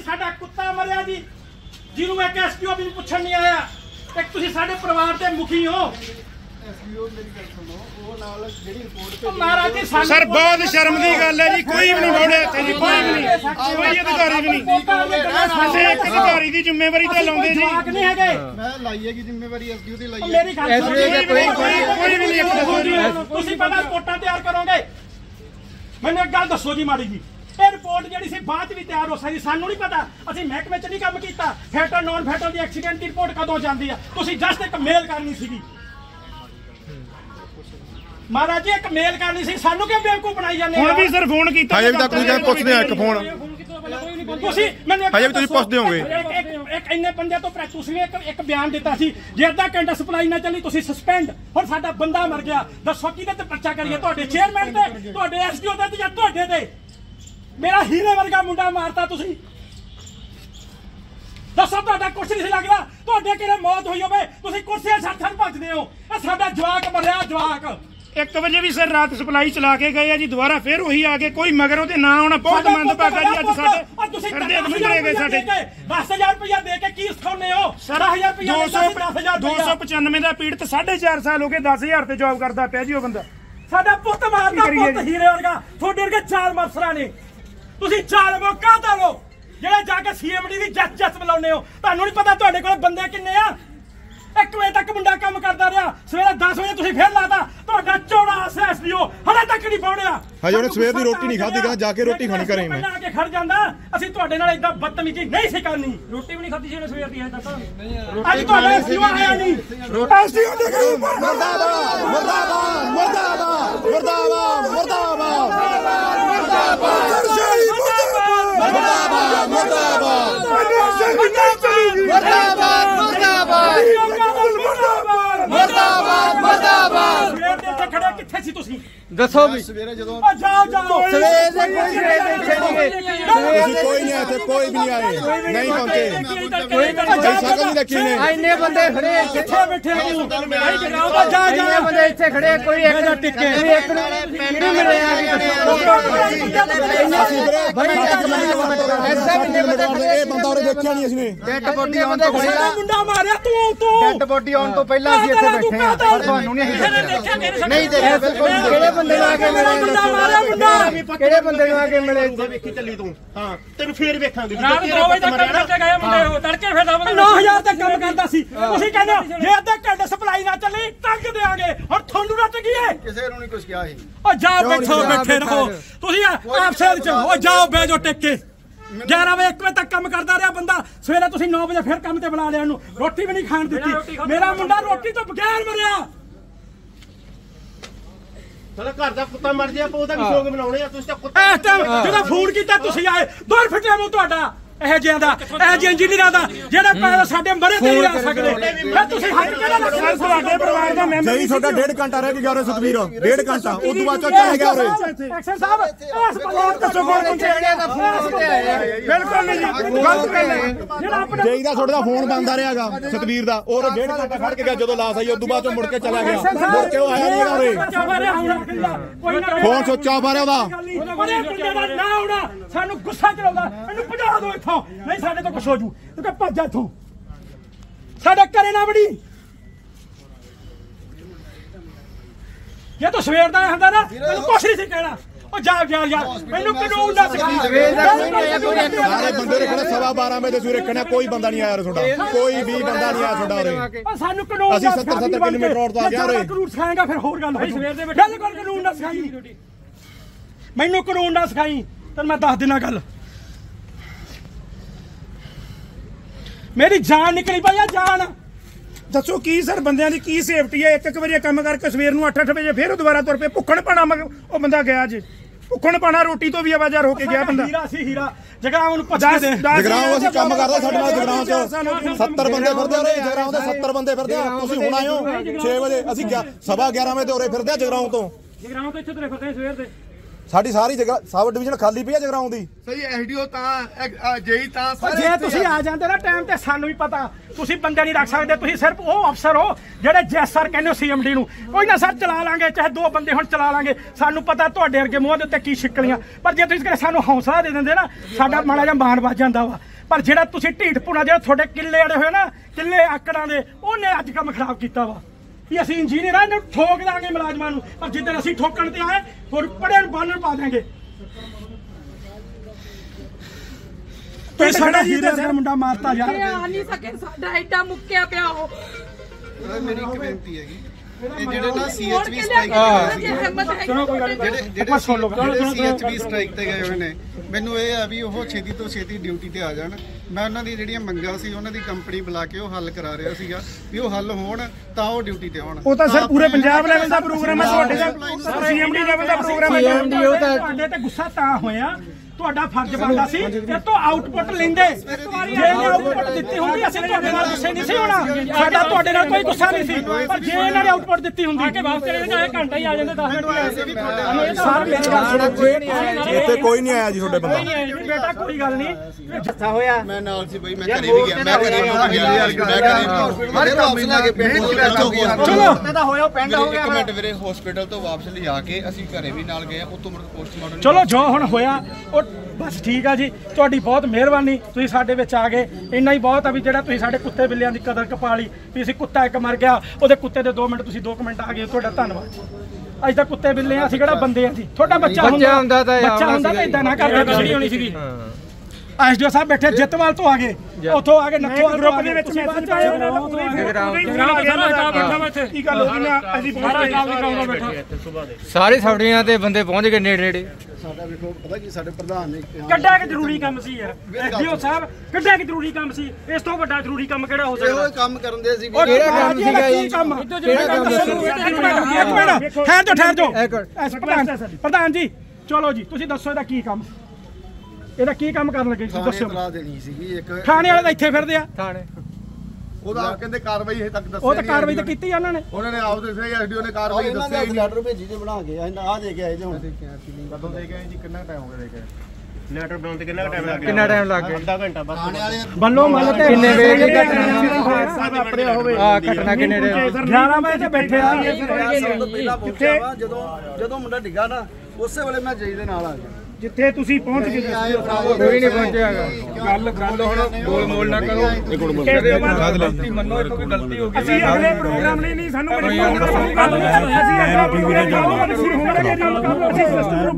ਜੀ ਸਾਡਾ ਕੁੱਤਾ ਮਰਿਆ ਜੀ ਜਿਹਨੂੰ ਇੱਕ ਐਸਪੀਓ ਵੀ ਪੁੱਛਣ ਨਹੀਂ ਆਇਆ। ਇੱਕ ਤੁਸੀਂ ਸਾਡੇ ਪਰਿਵਾਰ ਦੇ ਮੁਖੀ ਹੋ। ਐਸਪੀਓ ਮੇਰੀ ਗੱਲ ਸੁਣੋ ਉਹ ਨਾਲ ਜਿਹੜੀ ਰਿਪੋਰਟ ਉਹ ਮਹਾਰਾਜ ਜੀ ਸਾਨੂੰ ਸਰ ਬਹੁਤ ਸ਼ਰਮ ਦੀ ਗੱਲ ਹੈ ਜੀ ਕੋਈ ਵੀ ਨਹੀਂ ਮੋੜਿਆ ਇੱਥੇ ਜੀ ਕੋਈ ਵੀ ਨਹੀਂ। ਕੋਈ ਅਧਿਕਾਰੀ ਵੀ ਨਹੀਂ। ਅਸੀਂ ਇੱਕ ਅਧਿਕਾਰੀ ਦੀ ਜ਼ਿੰਮੇਵਾਰੀ ਤਾਂ ਲਾਉਂਦੇ ਜੀ। ਮੈਂ ਲਾਈ ਜ਼ਿੰਮੇਵਾਰੀ ਦੀ ਲਾਈ ਹੈ ਕੋਈ ਵੀ ਨਹੀਂ, ਤੁਸੀਂ ਪਹਿਲਾਂ ਰਿਪੋਰਟਾਂ ਤਿਆਰ ਕਰੋਗੇ। ਮੈਨੂੰ ਇੱਕ ਗੱਲ ਦੱਸੋ ਜੀ ਮਾੜੀ ਜੀ। ਇਹ ਰਿਪੋਰਟ ਜਿਹੜੀ ਸੀ ਬਾਅਦ 'ਚ ਵੀ ਤਿਆਰ ਹੋ ਸਕਦੀ। ਸਾਨੂੰ ਨਹੀਂ ਪਤਾ। ਅਸੀਂ ਮਹਿਕਮੇ 'ਚ ਨਹੀਂ ਕੰਮ ਕੀਤਾ। ਫੈਟਲ ਨੌਨ ਫੈਟਲ ਦੀ ਐਕਸੀਡੈਂਟ ਦੀ ਰਿਪੋਰਟ ਕਦੋਂ ਜਾਂਦੀ ਆ? ਤੁਸੀਂ ਜਸਟ ਇੱਕ ਮੇਲ ਕਰਨੀ ਸੀਗੀ। ਮਹਾਰਾਜ ਜੀ ਇੱਕ ਮੇਲ ਕਰਨੀ ਸੀ। ਸਾਨੂੰ ਕਿਉਂ ਬੇਵਕੂਫ ਬਣਾਈ ਜਾਂਦੇ ਹੁਣ? ਵੀ ਸਰ ਫੋਨ ਕੀਤਾ ਹਜੇ ਵੀ ਤਾਂ ਤੁਸੀਂ ਕਹਿੰਦੇ ਪੁੱਛਦੇ ਆ ਇੱਕ ਫੋਨ। ਤੁਸੀਂ ਮੈਨੂੰ ਇੱਕ ਹਜੇ ਵੀ ਤੁਸੀਂ। ਪੁੱਛਦੇ ਹੋਵੋਗੇ। ਇੱਕ- ਇੰਨੇ ਬੰਦਿਆਂ ਤੋਂ ਪ੍ਰੈਸ ਤੁਸੀਂ ਇੱਕ ਇੱਕ ਬਿਆਨ ਦਿੱਤਾ ਸੀ। ਜੇ ਅੱਧਾ ਘੰਟਾ ਸਪਲਾਈ ਨਾ ਚੱਲੀ ਤੁਸੀਂ ਸਸਪੈਂਡ ਹੁਣ ਸਾਡਾ ਬੰਦਾ ਮਰ ਗਿਆ। ਦੱਸੋ ਕਿਹਦੇ ਤੇ ਪਰਚਾ ਕਰੀਏ? ਤੁਹਾਡੇ ਚੇਅਰਮੈਨ ਤੇ ਤੁਹਾਡੇ ਐਸਡੀਓ ਤੇ ਜਾਂ ਤੁਹਾਡੇ ਤੇ? ਮੇਰਾ ਹੀਰੇ ਵਰਗਾ ਮੁੰਡਾ ਮਾਰਤਾ ਤੁਸੀਂ। ਦੱਸੋ ਤੁਹਾਡਾ ਕੁਛ ਨਹੀਂ ਲੱਗਦਾ ਤੁਹਾਡੇ ਕਿਹੜੇ ਮੌਤ ਹੋਈ ਹੋਵੇ ਤੁਸੀਂ ਕੁਰਸੀਆਂ ਛੱਡ ਛੱਡ ਭੱਜਦੇ ਹੋ। ਇਹ ਸਾਡਾ ਜਵਾਕ ਮਰਿਆ ਜਵਾਕ। 1 ਵਜੇ ਵੀ ਸਰ ਰਾਤ ਸਪਲਾਈ ਚਲਾ ਕੇ ਗਏ ਆ ਜੀ ਦੁਬਾਰਾ ਫਿਰ ਉਹੀ ਆ ਗਏ ਕੋਈ ਮਗਰ ਉਹਦੇ ਨਾ ਆਉਣਾ ਬਹੁਤ ਮੰਦ ਭਾਗਾ ਜੀ ਅੱਜ ਸਾਡੇ। ਦਸ ਅਦਮੀ ਰਹੇ ਗਏ ਸਾਡੇ। ਦੇ ਕੇ, 10000 ਰੁਪਇਆ ਦੇ ਕੇ ਕੀ ਸਿਖਾਉਂਦੇ ਹੋ? 10000 ਰੁਪਇਆ 200 200 295 ਦਾ ਪੀੜਤ 4.5 ਸਾਲ ਹੋ ਗਏ 10000 ਤੇ ਜੌਬ ਕਰਦਾ ਪਿਆ ਜੀ ਉਹ ਬੰਦਾ। ਸਾਡਾ ਪੁੱਤ ਮਾਰਦਾ ਕੀ ਪੁੱਤ? ਹੀਰੇ ਵਰਗਾ ਤੁਹਾਡੇ ਵਰਗੇ ਚਾਰ ਮਫਸਰਾਂ ਨੇ। ਤੁਸੀਂ ਚਾਰ ਮੌਕਾ ਲੋ ਜਿਹੜੇ ਜਾ ਕੇ ਸੀਐਮਡੀ ਦੀ ਜੱਜ ਜੱਜ ਬੁਲਾਉਂਦੇ ਹੋ ਤੁਹਾਨੂੰ ਨਹੀਂ ਪਤਾ ਤੁਹਾਡੇ ਕੋਲ ਬੰਦੇ ਕਿੰਨੇ ਆ। 1 ਵਜੇ ਤੱਕ ਮੁੰਡਾ ਕੰਮ ਕਰਦਾ ਰਿਹਾ ਸਵੇਰੇ 10 ਵਜੇ ਤੁਸੀਂ ਫੇਰ ਲਾਤਾ। ਤੁਹਾਡਾ ਚੌੜਾ ਐਸਐਸਡੀਓ ਹਲੇ ਤੱਕ ਨਹੀਂ ਪਹੁੰਚਿਆ ਹਜੇ ਉਹਨੇ ਸਵੇਰ ਦੀ ਰੋਟੀ ਨਹੀਂ ਖਾਧੀ, ਕਹਿੰਦਾ ਜਾ ਕੇ ਰੋਟੀ ਖਾਣੀ ਘਰੇ ਮੈਂ। ਆ ਕੇ ਖੜ ਜਾਂਦਾ ਅਸੀਂ ਤੁਹਾਡੇ ਨਾਲ ਇਦਾਂ ਬਦਤਮੀਜ਼ੀ ਨਹੀਂ ਸੀ ਕਰਨੀ। ਰੋਟੀ ਵੀ ਨਹੀਂ ਖਾਧੀ ਸੀ ਸਵੇਰ ਦੀ ਹਜੇ ਤੱਕ? ਅੱਜ ਤੁਹਾਡਾ ਐਸਡੀਓ ਆਇਆ ਨਹੀਂ। ਐਸਡੀਓ ਦੇ ਕੋਲ ਮਰਦਾਬਾਦ ਮਰਦਾਬਾਦ ਮਰਦਾਬਾਦ ਮਰਦਾਬਾਦ ਮਰਦਾਬਾਦ ਮਰਦਾਬਾਦ। ਸਵੇਰ ਦੇ ਇੱਥੇ ਖੜੇ ਕਿੱਥੇ ਸੀ ਤੁਸੀਂ? ਦੱਸੋ ਵੀ। ਸਵੇਰੇ ਜਦੋਂ ਆ ਜਾਓ ਜਾਓ। ਸਵੇਰ ਦੇ ਕੋਈ ਸਵੇਰ ਦੇ ਇੱਥੇ ਨਹੀਂ। ਗਏ ਤੁਸੀਂ ਕੋਈ ਨਹੀਂ ਆਏ ਇੱਥੇ ਕੋਈ ਵੀ ਨਹੀਂ ਆਏ। ਨਹੀਂ ਪਹੁੰਚੇ। ਕੋਈ ਸ਼ਕਲ ਨਹੀਂ ਦੇਖੀ ਨੇ। ਆ ਇੰਨੇ ਬੰਦੇ ਖੜੇ ਕਿੱਥੇ ਬੈਠੇ ਹੋ? ਤੂੰ ਆ। ਜਾ ਇੰਨੇ ਜਾ ਬੰਦੇ ਇੱਥੇ ਖੜੇ ਕੋਈ ਇੱਕ ਜਾ ਟਿੱਕੇ। ਇੱਕ ਨੂੰ ਕਿਹਨੂੰ ਮਿਲਿਆ। ਇਹ ਬੰਦਾ ਉਹਨੇ ਦੇਖਿਆ ਨਹੀਂ ਅਸੀਂ ਨੇ ਡੈਡ ਬੋਡੀ ਆਉਣ ਤੋਂ ਮੇਰਾ ਪਹਿਲਾਂ ਮੁੰਡਾ ਮਾਰਿਆ ਤੂੰ ਤੂੰ ਡੈਡ ਬੋਡੀ ਆਉਣ ਤੋਂ ਪਹਿਲਾਂ ਅਸੀਂ ਇੱਥੇ ਬੈਠੇ ਆ ਪਰ ਤੁਹਾਨੂੰ ਨਹੀਂ ਅਸੀਂ ਦੇਖਿਆ ਨਹੀਂ ਦੇਖਿਆ ਬਿਲਕੁਲ ਕਿਹੜੇ ਬੰਦੇ ਨੂੰ ਆ ਕੇ ਮਿਲੇ ਮੁੰਡਾ ਮਾਰਿਆ ਮੁੰਡਾ ਕਿਹੜੇ ਬੰਦੇ ਨੂੰ ਆ ਕੇ ਮਿਲੇ ਵੇਖੀ ਚੱਲੀ ਤੂੰ ਹਾਂ ਤੈਨੂੰ ਫੇਰ ਵੇਖਾਂਗੇ ਰਾਤ 2 ਵਜੇ ਤੱਕ ਕੰਮ ਤੇ ਗਏ ਮੁੰਡੇ ਉਹ ਤੜਕੇ ਫਿਰ 9000 ਤੱਕ ਕੰਮ ਕਰਦਾ ਸੀ। ਤੁਸੀਂ ਕਹਿੰਦੇ ਜੇ ਅੱਧੇ ਘੰਟੇ ਸਪਲਾਈ ਨਾ ਚੱਲੀ ਟੰਗ ਦੇਾਂਗੇ ਹੁਣ ਤੁਹਾਨੂੰ ਨਾ ਟੰਗੀਏ ਕਿਸੇ ਨੂੰ ਨਹੀਂ ਕੁਝ ਕਿਹਾ ਸੀ। ਓ ਜਾਓ ਬੈਠੋ ਜਾ ਬੈਠੇ ਬੈਠਾ ਰਹੋ ਰਹੋ। ਤੁਸੀਂ ਆਪ ਸੇਲ ਚ। ਓ ਜਾਓ ਬਹਿ ਜਾਓ ਟਿਕ। ਕੇ 11 ਵਜੇ 1 ਵਜੇ ਤੱਕ ਕੰਮ ਕਰਦਾ ਰਿਹਾ ਬੰਦਾ। ਸਵੇਰੇ ਤੁਸੀਂ 9 ਵਜੇ ਫਿਰ ਕੰਮ ਤੇ ਬੁਲਾ ਲਿਆ ਉਹਨੂੰ। ਰੋਟੀ ਵੀ ਨਹੀਂ ਖਾਣ ਦਿੱਤੀ। ਮੇਰਾ ਮੁੰਡਾ ਰੋਟੀ ਤੋਂ ਬਗੈਰ ਮਰਿਆ। ਚਲੋ ਘਰ ਦਾ ਕੁੱਤਾ ਮਰ ਜਾ ਆਪਾਂ ਉਹਦਾ ਵੀ ਸ਼ੌਕ ਬਣਾਉਣੇ ਆ। ਤੁਸੀਂ ਤਾਂ ਕੁੱਤਾ ਇਸ ਟਾਈਮ ਜਦੋਂ ਫੋਨ ਕੀਤਾ ਤੁਸੀਂ ਆਏ। ਦੌੜ ਫਿੱਟਿਆ ਮੂੰਹ ਤੁਹਾਡਾ। ਇਹ ਜਿਹਾ ਦਾ ਇਹ ਜਿਹੇ ਇੰਜੀਨੀਅਰਾਂ ਦਾ ਜਿਹੜੇ ਪੈਰ ਸਾਡੇ ਮਰੇ ਤੇ ਨਹੀਂ ਆ ਸਕਦੇ। ਫਿਰ ਤੁਸੀਂ ਹੱਥ ਕਿਹੜਾ ਰੱਖਿਆ ਤੁਹਾਡੇ ਪਰਿਵਾਰ ਦਾ ਮੈਂਬਰ ਜਈ ਤੁਹਾਡਾ ਡੇਢ ਘੰਟਾ ਰਹਿ ਗਿਆ ਉਰੇ ਸਤਵੀਰ ਡੇਢ ਘੰਟਾ। ਉਸ ਤੋਂ ਬਾਅਦ ਚੋਂ ਚਲੇ ਗਿਆ ਉਰੇ। ਐਕਸ਼ਨ ਸਾਹਿਬ ਇਸ ਪਰਿਵਾਰ ਦਾ ਸੁਗੋਣ ਜਿਹੜੇ ਦਾ ਫੋਨ ਤੇ ਆਏ ਆ ਬਿਲਕੁਲ ਨਹੀਂ ਜੀ ਗਲਤ ਗੱਲ ਹੈ। ਜਿਹੜਾ ਆਪਣੇ ਜਈ ਦਾ ਤੁਹਾਡੇ ਫੋਨ ਬੰਦ ਆ ਰਿਹਾਗਾ ਸਤਵੀਰ ਦਾ। ਉਹ ਡੇਢ ਘੰਟਾ ਖੜ ਕੇ ਗਿਆ ਜਦੋਂ ਲਾਸ ਆਈ ਉਸ ਤੋਂ ਬਾਅਦ ਚੋਂ ਮੁੜ ਕੇ ਚਲਾ ਗਿਆ। ਮੁੜ ਕੇ ਉਹ ਆਇਆ ਨਹੀਂ ਉਰੇ। ਕੋਈ ਨਾ ਫੋਨ ਸੁੱਚ ਉਹਦਾ। ਮੁੰਡੇ ਦਾ ਨਾ ਆਉਣਾ। ਸਾਨੂੰ ਗੁੱਸਾ ਚਲਾਉਂਦਾ ਇਹਨੂੰ ਭਜਾ ਦਿਓ ਇੱਥੋਂ ਨਹੀਂ ਸਾਡੇ ਤੋਂ ਕੁਛ ਹੋ ਜੂ। ਤੂੰ ਕਿ ਭੱਜ ਜਾ ਇੱਥੋਂ। ਸਾਡੇ ਘਰੇ ਨਾ ਵੜੀ। ਜੇ ਤੂੰ ਸਵੇਰ ਦਾ ਹੁੰਦਾ ਨਾ ਤੈਨੂੰ ਕੁਛ ਨਹੀਂ ਸੀ ਕਹਿਣਾ। ਉਹ ਜਾ ਜਾ ਯਾਰ ਮੈਨੂੰ ਕਾਨੂੰਨ ਦਾ ਸਿਖਾ ਸਵੇਰ ਦਾ ਕੋਈ ਨਹੀਂ ਆਇਆ, ਕੋਈ ਇੱਕ ਸਾਰੇ ਬੰਦੇ ਰੱਖਣੇ ਸਵਾ 12 ਵਜੇ ਦੇ ਸੂਰੇ ਰੱਖਣੇ ਕੋਈ ਬੰਦਾ ਨਹੀਂ ਆਇਆ ਤੁਹਾਡਾ। ਕੋਈ ਵੀ ਬੰਦਾ ਨਹੀਂ ਆਇਆ ਤੁਹਾਡਾ ਉਰੇ। ਉਹ ਸਾਨੂੰ ਕਾਨੂੰਨ ਅਸੀਂ ਦਾ 70 ਸਿਖਾ ਕਿਲੋਮੀਟਰ ਬਣ ਕੇ। ਰੋਡ ਤੋਂ ਆ ਗਿਆ ਜੇ ਉਰੇ। ਕਾਨੂੰਨ ਸਿਖਾਏਗਾ ਫਿਰ ਹੋਰ ਗੱਲ ਹੋਈ। ਸਵੇਰ ਦੇ ਬਿਲਕੁਲ ਕਾਨੂੰਨ ਦਾ ਸਿਖਾਈ। ਮੈਨੂੰ ਕਾਨੂੰਨ ਦਾ ਸਿਖਾਈ ਤੈਨੂੰ ਮੈਂ ਦੱਸ ਦਿਨਾ ਗੱਲ। ਮੇਰੀ ਜਾਨ ਨਿਕਲੀ ਪਈ ਆ ਜਾਨ। ਦੱਸੋ ਕੀ ਸਰ ਬੰਦਿਆਂ ਦੀ ਕੀ ਸੇਫਟੀ ਹੈ? ਇੱਕ ਇੱਕ ਵਜੇ ਕੰਮ ਕਰਕੇ ਸਵੇਰ ਨੂੰ 8-8 ਵਜੇ ਫਿਰ ਦੁਬਾਰਾ ਤੁਰ ਪਏ। ਭੁੱਖਣ ਪਾਣਾ ਉਹ ਬੰਦਾ ਗਿਆ ਅੱਜ ਭੁੱਖਣ ਪਾਣਾ ਰੋਟੀ ਤੋਂ ਵੀ ਆਵਾਜ਼ਾਰ ਹੋ ਕੇ ਗਿਆ ਬੰਦਾ। ਹੀਰਾ ਸੀ ਹੀਰਾ। ਜਗਾ ਉਹਨੂੰ ਪਛਾ ਦੇ। ਜਗਰਾਉਂ ਅਸੀਂ ਕੰਮ ਕਰਦੇ ਸਾਡੇ ਨਾਲ ਜਗਰਾਉਂ ਚ। 70 ਬੰਦੇ ਫਿਰਦੇ ਉਰੇ ਜਗਰਾਉਂ ਦੇ 70 ਬੰਦੇ ਫਿਰਦੇ ਆ। ਤੁਸੀਂ ਹੁਣ ਹੋ 6 ਵਜੇ। ਅਸੀਂ ਸਵਾ 11 ਵਜੇ ਤੇ ਉਰੇ ਫਿਰਦੇ ਆ ਜਗਰਾਉਂ ਤੋਂ। ਜਗਰਾਉਂ ਤੋਂ ਇੱਥੇ ਤੁਰੇ ਫਿਰਦੇ ਸਵੇਰ ਦੇ। ਸਾਡੀ ਸਾਰੀ ਜਗਰਾ ਸਬ ਡਿਵੀਜ਼ਨ ਖਾਲੀ ਪਈ ਆ ਜਗਰਾਉਂ ਦੀ। ਸਹੀ ਐਸਡੀਓ ਤਾਂ ਜੇਈ ਤਾਂ ਸਾਰੇ ਜੇ ਤੁਸੀਂ ਆ ਜਾਂਦੇ ਨਾ ਟਾਈਮ ਤੇ ਸਾਨੂੰ ਵੀ ਪਤਾ। ਤੁਸੀਂ ਬੰਦੇ ਨਹੀਂ ਰੱਖ ਸਕਦੇ ਤੁਸੀਂ ਸਿਰਫ ਉਹ ਅਫਸਰ ਹੋ ਜਿਹੜੇ ਜੈਸ ਸਰ ਕਹਿੰਦੇ ਹੋ ਸੀਐਮਡੀ ਨੂੰ। ਕੋਈ ਨਾ ਸਰ ਚਲਾ ਲਾਂਗੇ ਚਾਹੇ ਦੋ ਬੰਦੇ ਹੁਣ ਚਲਾ ਲਾਂਗੇ। ਸਾਨੂੰ ਪਤਾ ਤੁਹਾਡੇ ਵਰਗੇ ਮੂੰਹ ਦੇ ਉੱਤੇ ਕੀ ਛਿੱਕਲੀਆਂ। ਪਰ ਜੇ ਤੁਸੀਂ ਕਰੇ ਸਾਨੂੰ ਹੌਸਲਾ ਦੇ ਦਿੰਦੇ ਨਾ ਸਾਡਾ ਮਾੜਾ ਜਿਹਾ ਮਾਣ ਵੱਜ ਜਾਂਦਾ ਵਾ। ਪਰ ਜਿਹੜਾ ਤੁਸੀਂ ਢੀਠ ਪੁਣਾ ਜਿਹੜਾ ਤੁਹਾਡੇ ਕਿੱਲੇ ਅੜੇ ਹੋਏ ਨਾ ਕਿੱਲੇ ਆਕੜਾਂ ਦੇ ਉਹਨੇ ਅੱਜ ਕੰਮ ਖਰਾਬ ਕੀਤਾ ਵਾ। ਵੀ ਅਸੀਂ ਇੰਜੀਨੀਅਰ ਆ ਇਹਨੂੰ ਠੋਕ ਦਾਂਗੇ ਮੁਲਾਜ਼ਮਾਂ ਨੂੰ ਪਰ ਜਿੱਦਣ ਅਸੀਂ ਠੋਕਣ ਤੇ ਆਏ ਹੋਰ ਪੜਿਆਂ ਨੂੰ ਬੰਨਣ ਪਾ ਦਾਂਗੇ ਤੇ ਸਾਡਾ ਹੀਰਾ ਸਰ ਮੁੰਡਾ ਮਾਰਤਾ ਯਾਰ। ਆ ਨਹੀਂ ਸਕੇ ਸਾਡਾ ਐਡਾ ਮੁੱਕਿਆ ਪਿਆ ਉਹ। ਮੇਰੀ ਇੱਕ ਬੇਨਤੀ ਹੈਗੀ। ਇਹ ਜਿਹੜੇ ਨਾ ਮੋੜ ਸੀਐਚਵੀ ਕੇ ਸਟ੍ਰਾਈਕ ਲਿਆ ਕੇ ਹਿੰਮਤ ਹੈ ਚਲੋ ਕੋਈ ਗੱਲ ਨਹੀਂ। ਜਿਹੜੇ ਜਿਹੜੇ ਜਿਹੜੇ ਸੀਐਚਵੀ ਸਟ੍ਰਾਈਕ ਤੇ ਗਏ ਹੋਏ ਨੇ ਮੈਨੂੰ ਇਹ ਆ ਵੀ ਉਹ ਛੇਤੀ ਤੋਂ ਛੇਤੀ ਡਿਊਟੀ ਤੇ ਆ ਜਾਣ। ਮੈਂ ਉਹਨਾਂ ਦੀ ਜਿਹੜੀਆਂ ਮੰਗਾਂ ਸੀ ਉਹਨਾਂ ਦੀ ਕੰਪਨੀ ਬੁਲਾ ਕੇ ਉਹ ਹੱਲ ਕਰਾ ਰਿਹਾ ਸੀਗਾ। ਵੀ ਉਹ ਹੱਲ ਹੋਣ ਤਾਂ ਉਹ ਡਿਊਟੀ ਤੇ ਆਉਣ। ਉਹ ਤਾਂ ਸਰ ਪੂਰੇ ਪੰਜਾਬ ਲੈਵਲ ਦਾ ਪ੍ਰੋਗਰਾਮ ਹੈ ਤੁਹਾਡੇ ਦਾ। ਸੀਐਮਡੀ ਲੈਵਲ ਦਾ ਪ੍ਰੋਗਰਾਮ ਹੈ ਤੁਹਾਡੇ ਤੇ ਗੁੱਸਾ ਤਾਂ ਹੋਇਆ ਤੁਹਾਡਾ ਫਰਜ਼ ਬਣਦਾ ਸੀ ਇਹ ਤੋਂ ਆਊਟਪੁੱਟ ਲੈਂਦੇ। ਜੇ ਆਊਟਪੁੱਟ ਦਿੱਤੀ ਹੁੰਦੀ ਅਸੀਂ ਤੁਹਾਡੇ ਨਾਲ ਗੁੱਸੇ ਨਹੀਂ ਸੀ ਹੋਣਾ। ਸਾਡਾ ਤੁਹਾਡੇ ਨਾਲ ਕੋਈ ਗੁੱਸਾ ਨਹੀਂ ਸੀ। ਪਰ ਜੇ ਇਹਨਾਂ ਨੇ ਆਊਟਪੁੱਟ ਦਿੱਤੀ ਹੁੰਦੀ। ਆ ਕੇ ਵਾਪਸ ਚਲੇ ਜਾਏ ਘੰਟਾ ਹੀ ਆ ਜਾਂਦੇ 10 ਮਿੰਟ ਸਾਰ ਮੇਰੀ ਗੱਲ ਸੁਣੋ ਨਹੀਂ ਇੱਥੇ ਕੋਈ ਨਹੀਂ ਆਇਆ ਜੀ ਤੁਹਾਡੇ ਬੰਦਾ। ਨਹੀਂ ਆਏ ਜੀ, ਬੇਟਾ ਕੋਈ ਗੱਲ ਨਹੀਂ। ਮੈਂ ਨਾਲ ਸੀ ਬਈ ਮੈਂ ਘਰੇ ਵੀ ਗਿਆ। ਮੈਂ ਘਰੇ ਵੀ ਗਿਆ ਮੈਂ ਘਰੇ ਵੀ ਹਰ ਵਾਪਸ ਲਾ ਕੇ ਪਿੰਡ ਚ ਬੈਠਾ ਹੋਇਆ ਚਲੋ। ਤਾਂ ਹੋਇਆ ਪਿੰਡ ਹੋ ਗਿਆ ਇੱਕ ਮਿੰਟ ਵੀਰੇ ਹਸਪੀਟਲ ਤੋਂ ਵਾਪਸ ਲਿਜਾ ਕੇ ਅਸੀਂ ਘਰੇ ਵੀ ਨਾਲ ਗਏ ਉਤੋਂ ਮੁੜ ਪੋਸਟਮਾਰਟਮ ਚਲੋ ਜੋ ਹੁਣ ਹੋਇਆ ਉਹ ਬਸ ਠੀਕ ਆ ਜੀ ਤੁਹਾਡੀ ਬਹੁਤ ਮਿਹਰਬਾਨੀ ਤੁਸੀਂ ਸਾਡੇ ਵਿੱਚ ਆ ਗਏ। ਇੰਨਾ ਹੀ ਬਹੁਤ ਆ ਵੀ ਜਿਹੜਾ ਤੁਸੀਂ ਸਾਡੇ ਕੁੱਤੇ ਬਿੱਲਿਆਂ ਦੀ ਕਦਰ ਕਪਾਲੀ ਵੀ ਅਸੀਂ ਕੁੱਤਾ ਇੱਕ ਮਰ ਗਿਆ ਉਹਦੇ ਕੁੱਤੇ ਦੇ 2 ਮਿੰਟ ਤੁਸੀਂ 2 ਮਿੰਟ ਆ ਗਏ ਤੁਹਾਡਾ ਧੰਨਵਾਦ ਅੱਜ ਤਾਂ ਕੁੱਤੇ ਬਿੱਲੇ ਆ ਅਸੀਂ ਕਿਹੜਾ ਬੰਦੇ ਆ ਜੀ? ਤੁਹਾਡਾ ਬੱਚਾ ਹੁੰਦਾ ਹੁੰਦਾ ਤਾਂ ਬੱਚਾ ਹੁੰਦਾ ਤਾਂ ਇਦਾਂ ਨਾ ਕਰਦੇ ਤੁਸੀਂ ਹੋਣੀ ਸੀਗੀ। ਐਸਡੀਓ ਸਾਹਿਬ ਬੈਠੇ ਜਿੱਤਵਾਲ ਤੋਂ ਆ ਗਏ ਉੱਥੋਂ ਆ ਕੇ ਨੱਥੋਵਾਲ ਗਰੁੱਪ ਦੇ ਵਿੱਚ ਮੈਸੇਜ ਪਾਇਆ ਉਹਨਾਂ ਦਾ ਪੂਰੀ ਕੀ ਗੱਲ ਹੋ ਗਈ? ਨਾ ਅਸੀਂ ਗਏ ਸਾਰੇ ਸੌੜੀਆਂ ਤੇ ਬੰਦੇ ਪਹੁੰਚ ਗਏ ਨੇੜੇ ਨੇੜੇ ਸਾਡਾ ਵੇਖੋ ਪਤਾ ਕੀ ਸਾਡੇ ਪ੍ਰਧਾਨ ਨੇ ਕੱਢਿਆ ਕਿ ਜ਼ਰੂਰੀ ਕੰਮ ਸੀ ਯਾਰ। ਐਸਡੀਓ ਸਾਹਿਬ ਕੱਢਿਆ ਕਿ ਜ਼ਰੂਰੀ ਕੰਮ ਸੀ? ਇਸ ਤੋਂ ਵੱਡਾ ਜ਼ਰੂਰੀ ਕੰਮ ਕਿਹੜਾ ਹੋ ਸਕਦਾ? ਇਹੋ ਹੀ ਕੰਮ ਕਰਨ ਦੇ ਸੀ ਕਿਹੜਾ ਕੰਮ ਸੀਗਾ ਜੀ ਕਿਹੜਾ ਕੰਮ? ਇੱਕ ਮਿੰਟ ਠਹਿਰ ਜਾਓ ਠਹਿਰ ਜਾਓ। ਐਸ ਪ੍ਰਧਾਨ ਪ੍ਰਧਾਨ ਜੀ ਚਲੋ ਜੀ ਤੁਸੀਂ ਦੱਸੋ ਇਹਦਾ ਕੀ ਕੰਮ? ਇਹਦਾ ਕੀ ਕੰਮ ਕਰਨ ਲੱਗੇ? ਤੁਸੀਂ ਥਾਣੇ ਦੱਸੋ। ਥਾਣੇ ਵਾਲੇ ਤਾਂ ਇੱਥੇ ਫਿਰਦੇ ਆ। ਥਾਣੇ। ਉਹਦਾ ਕਹਿੰਦੇ ਕਾਰਵਾਈ ਹਜੇ ਤੱਕ ਦੱਸੀ ਉਹ ਤਾਂ ਕਾਰਵਾਈ ਤਾਂ ਕੀਤੀ ਆ ਉਹਨਾਂ ਨੇ। ਉਹਨਾਂ ਨੇ ਆਪ ਦੱਸਿਆ ਐਸਡੀਓ ਨੇ ਕਾਰਵਾਈ ਦੱਸਿਆ ਹੀ ਲੈਟਰ ਭੇਜੀ ਤੇ ਬਣਾ ਕੇ ਆ ਦੇ ਕੇ ਆਏ ਜੇ ਹੁਣ। ਕਦੋਂ ਦੇ ਕੇ ਆਏ ਜੀ ਕਿੰਨਾ ਟਾਈਮ ਹੋ ਗਿਆ ਦੇ ਕੇ ਲੈਟਰ ਬਣਾਉਣ ਤੇ ਕਿੰਨਾ ਟਾਈਮ ਲੱਗ ਕਿੰਨਾ ਟਾਈਮ ਲੱਗ ਗਿਆ? ਅੱਧਾ ਘੰਟਾ ਬਸ। ਬੱਲੋ ਮੱਲ ਤੇ ਕਿੰਨੇ ਵਜੇ ਦੀ ਸਾਹਿਬ ਆਪਣੇ ਹੋਵੇ। ਆ ਘਟਨਾ ਕਿੰਨੇ ਦੇ 11 ਵਜੇ ਤੇ ਬੈਠੇ ਆ। ਸਭ ਤੋਂ ਪਹਿਲਾਂ ਪਹੁੰਚਿਆ ਵਾ ਜਦੋਂ ਜਦੋਂ ਮੁੰਡਾ ਡਿੱਗਾ ਨਾ ਉਸੇ ਵੇਲੇ ਮੈਂ ਜਈ ਦੇ ਨਾਲ ਆ ਗਿਆ। ਜਿੱਥੇ ਤੁਸੀਂ ਪਹੁੰਚ ਗਏ ਕੋਈ ਨਹੀਂ ਪਹੁੰਚਿਆਗਾ ਗੱਲ ਗੱਲ ਹੁਣ ਗੋਲ ਮੋਲ ਨਾ ਕਰੋ। ਗਲਤੀ ਮੰਨੋ ਇੱਕ ਕੋਈ ਗਲਤੀ ਹੋ ਗਈ। ਅਸੀਂ ਅਗਲੇ ਪ੍ਰੋਗਰਾਮ ਲਈ ਨਹੀਂ ਸਾਨੂੰ ਮਜਬੂਰ ਕਰੋ ਅਸੀਂ ਅਗਲੇ ਪ੍ਰੋਗਰਾਮ ਲਈ ਅਸੀਂ ਸਿਸਟਮ ਨੂੰ